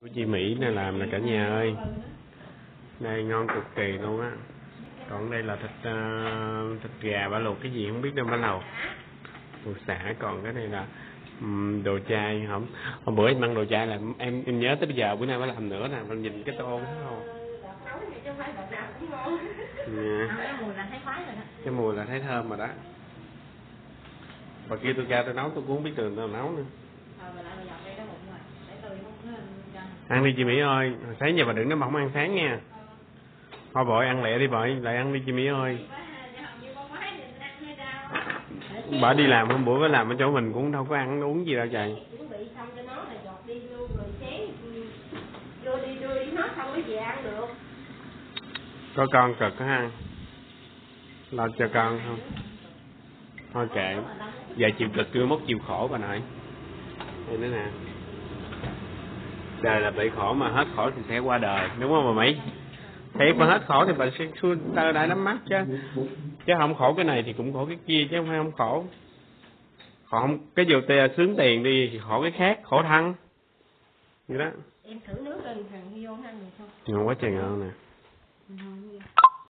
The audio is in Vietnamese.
của chị Mỹ này làm nè cả nhà ơi. Đây ngon cực kỳ luôn á. Còn đây là thịt uh, thịt gà bả luộc cái gì không biết đâu bả lầu luộc xã còn cái này là um, đồ chay không? Hôm bữa em ăn đồ chay là em em nhớ tới bây giờ bữa nay mới làm nữa nè mình nhìn cái tô không yeah. cái mùi là thấy rồi đó cái mùi là thấy thơm rồi đó. Bà kia tôi ra tôi nấu tôi cũng không biết đường tôi nấu nữa rồi bà lại bà dọc đây đó bụng rồi để tôi không có cho ăn đi chị Mỹ ơi. Sáng giờ bà đừng nói bà không ăn sáng nha. Thôi bội, ăn lẹ đi bội. Lại ăn đi chị Mỹ ơi. Bà đi làm hôm bữa mới làm ở chỗ mình cũng đâu có ăn uống gì đâu trời. Có con cực ha. Lo cho con không? Thôi kệ. Giờ chịu cực chưa mất chịu khổ bà nội. Đây nữa nè đời là bị khổ mà hết khổ thì sẽ qua đời. Đúng không bà Mỹ thiệt mà hết khổ thì bà sẽ tơ đại lắm mắt chứ. Chứ không khổ cái này thì cũng khổ cái kia chứ không phải không khổ. Khổ không cái dù tê sướng tiền đi thì khổ cái khác khổ thân. Vậy đó. Em thử nước rồi thằng vô ăn được không? Quá trời ngon nè